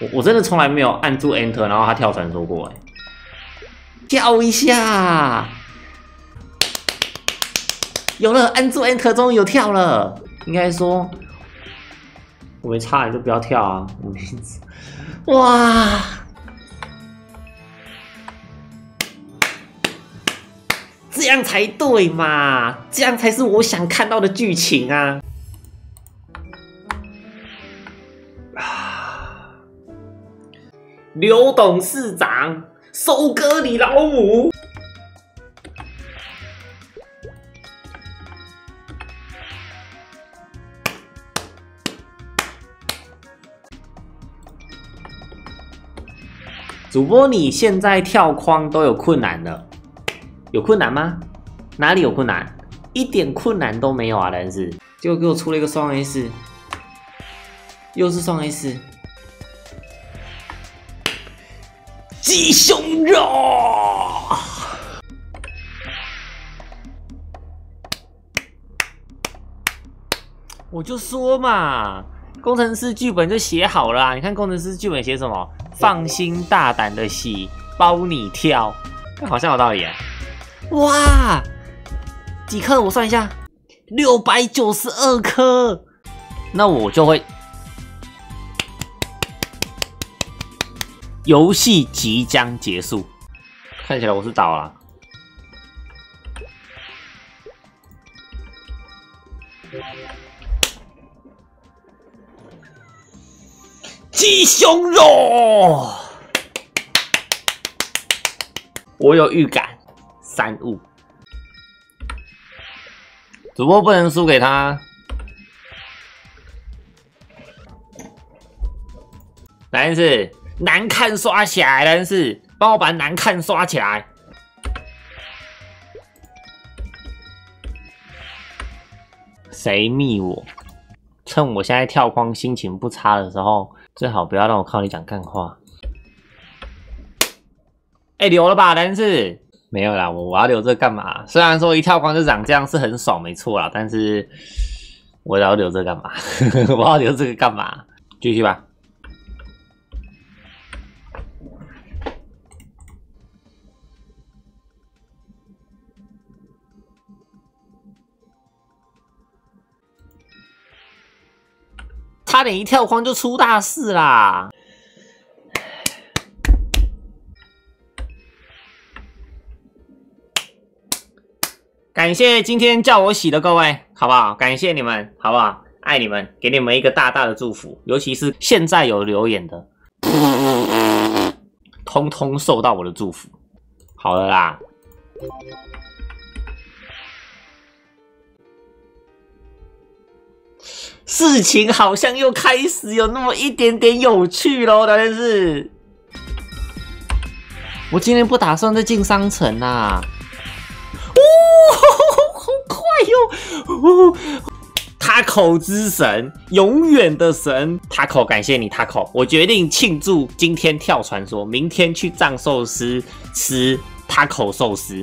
我我真的从来没有按住 Enter，然后他跳传说过，哎，跳一下，有了，按住 Enter 终于有跳了。应该说，我没差，你就不要跳啊，我没子，哇，这样才对嘛，这样才是我想看到的剧情啊。刘董事长收割你老母！主播，你现在跳框都有困难了，有困难吗？哪里有困难？一点困难都没有啊！但是，结果给我出了一个双 S，又是双 S。鸡胸肉，我就说嘛，工程师剧本就写好了。你看工程师剧本写什么？放心大胆的洗，包你跳，好像有道理啊！哇，几颗？我算一下，六百九十二颗，那我就会。游戏即将结束，看起来我是倒了。鸡胸肉，我有预感，三五，主播不能输给他，男士。难看刷起来，但是帮我把难看刷起来。谁密我？趁我现在跳框心情不差的时候，最好不要让我靠你讲干话。哎，留了吧，但是没有啦，我我要留这干嘛？虽然说一跳框就长这样是很爽，没错啦，但是我要留这干嘛？我要留这个干嘛？继续吧。差点一跳框就出大事啦！感谢今天叫我洗的各位，好不好？感谢你们，好不好？爱你们，给你们一个大大的祝福。尤其是现在有留言的，通通受到我的祝福。好了啦。事情好像又开始有那么一点点有趣喽，但是，我今天不打算再进商城啦。哦，好快哟！哦，塔口之神，永远的神，塔口，感谢你，塔口。我决定庆祝今天跳传说，明天去藏寿司吃塔口寿司。